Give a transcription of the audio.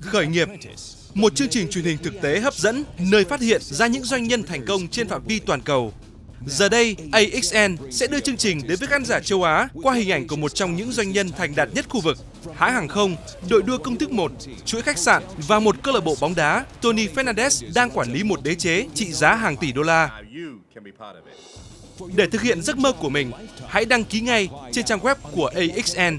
Khởi nghiệp Một chương trình truyền hình thực tế hấp dẫn nơi phát hiện ra những doanh nhân thành công trên phạm vi toàn cầu. Giờ đây, AXN sẽ đưa chương trình đến với khán giả châu Á qua hình ảnh của một trong những doanh nhân thành đạt nhất khu vực. Hãng hàng không, đội đua công thức 1, chuỗi khách sạn và một câu lạc bộ bóng đá, Tony Fernandez đang quản lý một đế chế trị giá hàng tỷ đô la. Để thực hiện giấc mơ của mình, hãy đăng ký ngay trên trang web của AXN